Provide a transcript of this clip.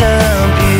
some beauty.